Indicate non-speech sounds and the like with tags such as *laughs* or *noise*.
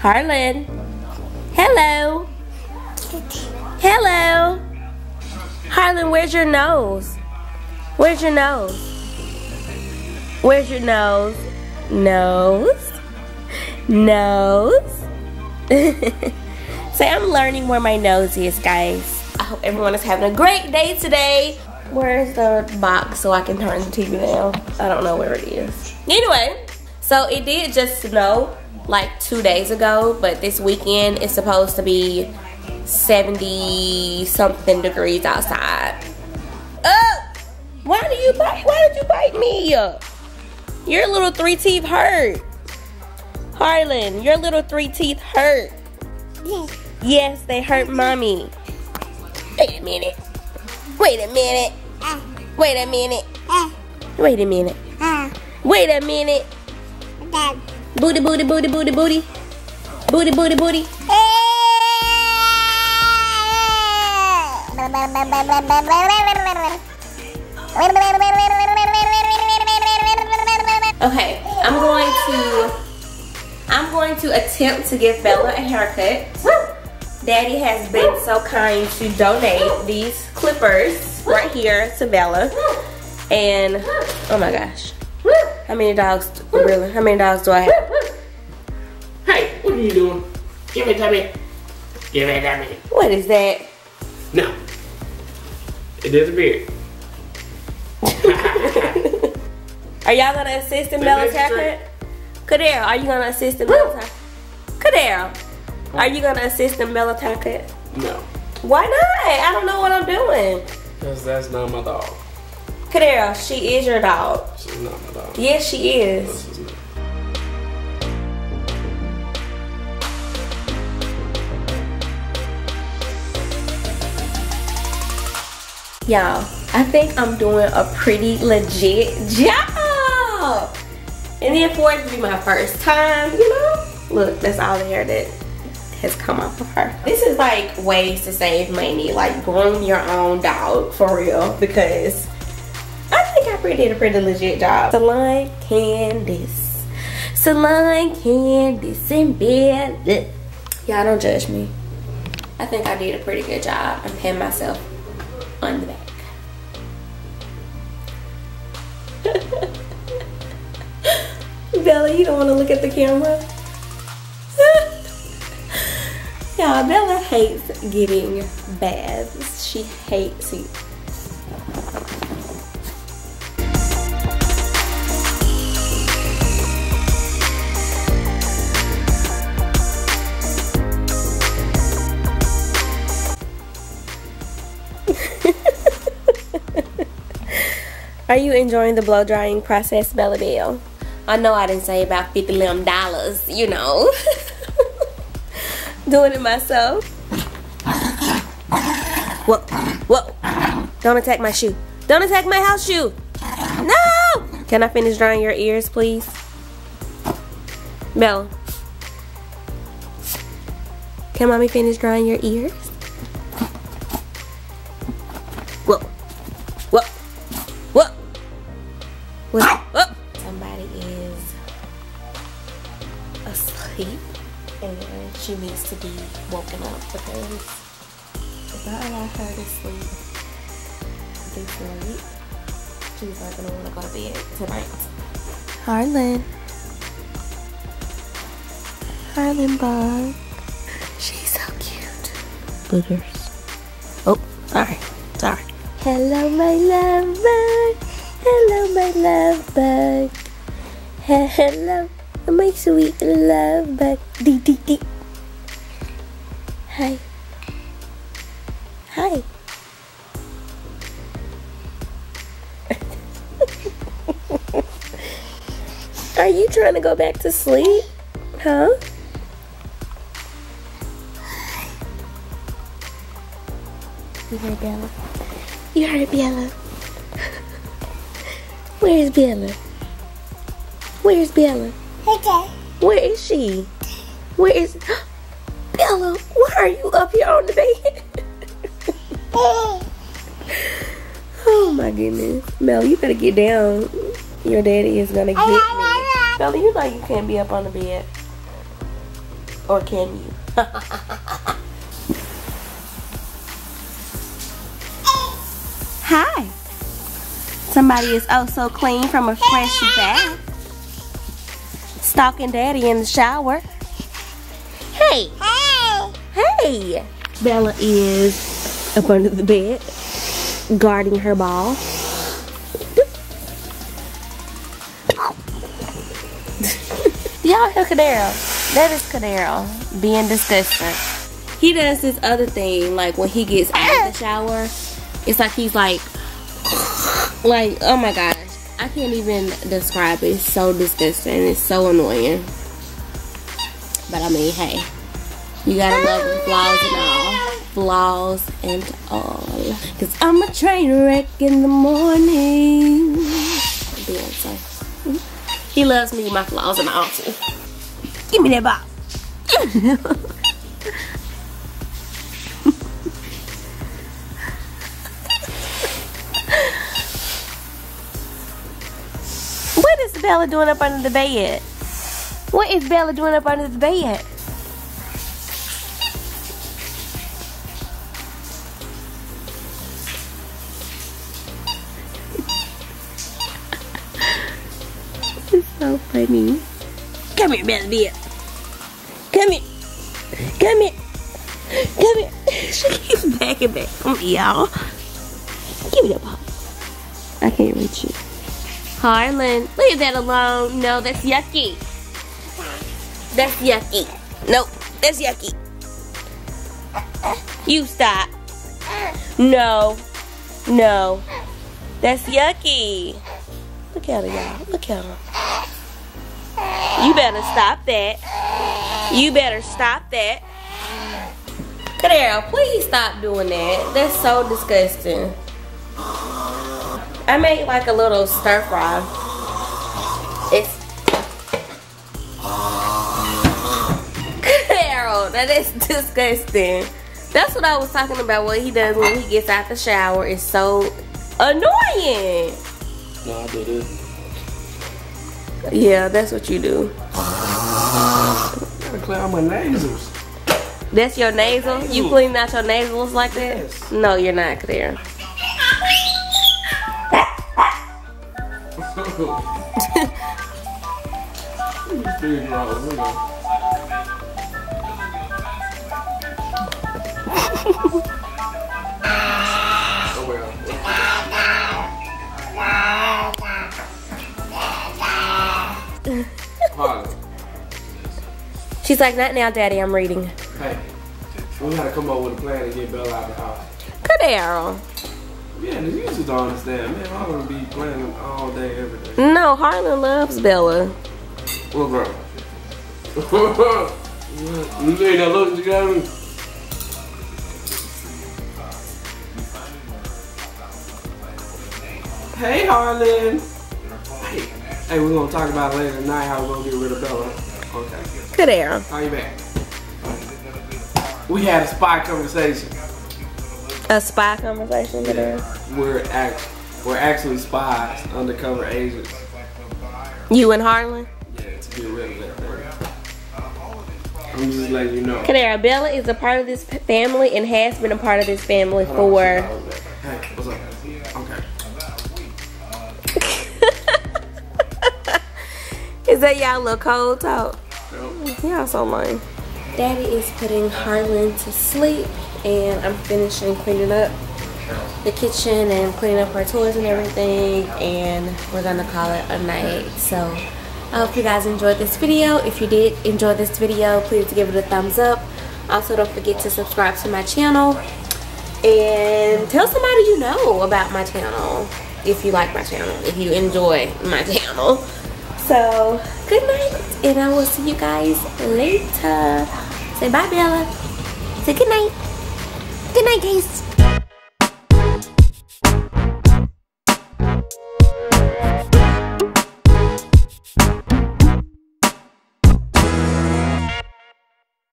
Harlan. Hello. Hello. Harlan, where's your nose? Where's your nose? Where's your nose? Nose. Nose. *laughs* so I'm learning where my nose is, guys. I hope everyone is having a great day today. Where's the box so I can turn the TV down? I don't know where it is. Anyway, so it did just snow like two days ago, but this weekend it's supposed to be 70 something degrees outside. Oh! Why do you bite? Why did you bite me? Your little three teeth hurt. Harlan, your little three teeth hurt. Yes, they hurt mommy. Wait a minute. Wait a minute. Wait a minute. Wait a minute. Uh. Wait a minute. Booty, booty, booty, booty, booty. Booty, booty, booty. Okay, I'm going to I'm going to attempt to give Bella a haircut. Daddy has been so kind to donate these clippers right here to Bella. And oh my gosh. How many dogs really? How many dogs do I have? Hey, what are you doing? Give it to me. Give it to me. What is that? No. It disappeared. *laughs* Are y'all gonna assist in Bella's haircut? Kadero, are you gonna assist in Bella's haircut? Kadero, are you gonna assist in Bella's haircut? No. Why not? I don't know what I'm doing. Because that's not my dog. Kadero, she is your dog. She's not my dog. Yes, she is. This is not. Y'all, I think I'm doing a pretty legit job. And then for it to be my first time, you know, look, that's all the hair that has come off of her. This is like ways to save money, like groom your own dog for real, because I think I pretty did a pretty legit job. Salon Candace. Salon Candace and bed. Y'all don't judge me. I think I did a pretty good job. I'm patting myself on the back. *laughs* Bella, you don't want to look at the camera? *laughs* Y'all, Bella hates getting baths. She hates it. Are you enjoying the blow drying process, Bella Bell? I know I didn't say about 50 lim dollars, you know. *laughs* Doing it myself. Whoa, whoa. Don't attack my shoe. Don't attack my house shoe. No! Can I finish drying your ears, please? Bella. Can mommy finish drying your ears? Whoa. Whoa. Whoa. Whoa. Oh, somebody is asleep and she needs to be woken up because if I allow her to sleep this late, she's not gonna wanna go to bed tonight. Harlan. Harlan Bug. She's so cute. Boogers. Oh, sorry. Sorry. Hello, my love bug. Hello, my love bug. Hello, my sweet love bug. Dee dee dee. Hi. Hi. *laughs* Are you trying to go back to sleep? Huh? You heard Bella. You heard Bella. Where's Bella? Where's Bella? Okay. Where is she? Where is *gasps* Bella? Why are you up here on the bed? *laughs* oh my goodness. Bella, you better get down. Your daddy is gonna get me. Bella, you know you can't be up on the bed. Or can you? *laughs* Hi. Somebody is oh so clean from a fresh bath. Stalking daddy in the shower. Hey. Hey. Hey. Bella is up under the bed guarding her ball. Y'all hear Cadero? That is Cadero being disgusting. He does this other thing, like when he gets out of the shower, it's like he's like, like, oh my gosh. I can't even describe it. It's so disgusting. It's so annoying. But I mean, hey, you gotta love him, flaws and all. Flaws and all. Cause I'm a train wreck in the morning. Beyonce. He loves me my flaws and all too. Give me that box. *laughs* Bella doing up under the bed? What is Bella doing up under the bed? *laughs* It's so funny. Come here, Bella Bear. Come here. Come here. Come here. *laughs* She keeps backing back from y'all. Give me that ball. I can't reach you. Harlan, leave that alone. No, that's yucky. That's yucky. Nope, that's yucky. You stop. No. No. That's yucky. Look at her, y'all. Look at her. You better stop that. You better stop that. Cadero, please stop doing that. That's so disgusting. I made like a little stir fry. It's Carol, that is disgusting. That's what I was talking about. What he does when he gets out the shower is so annoying. No, I do this. Yeah, that's what you do. Gotta clear out my nasals. That's your nasal? You clean out your nasals like that? Yes. No, you're not, Cadero. *laughs* She's like, not now, Daddy, I'm reading. hey, we gotta come up with a plan to get Bella out of the house. Cadero. Yeah, you just don't understand, man. I'm gonna be playing all day, every day. No, Harlan loves Bella. What, bro? *laughs* you see that look you got me? Hey, Harlan. Hey, hey, we're gonna talk about later tonight how we're gonna get rid of Bella. Okay. Good air. How you back? We had a spy conversation. A spy conversation, Cadero. We're act, we're actually spies, undercover agents. You and Harlan? Yeah, to get rid of that thing. I'm just letting you know. Cadero, Bella is a part of this family and has been a part of this family Hold on, for. Hey, what's up? Okay. *laughs* Is that y'all little cold talk? Yep. Y'all so lame. Daddy is putting Harlan to sleep and I'm finishing cleaning up the kitchen and cleaning up our toys and everything and we're gonna call it a night. So I hope you guys enjoyed this video. If you did enjoy this video, please give it a thumbs up. Also don't forget to subscribe to my channel and tell somebody you know about my channel if you like my channel, if you enjoy my *laughs* channel. So, good night, and I will see you guys later. Say bye, Bella. Say good night. Good night, guys.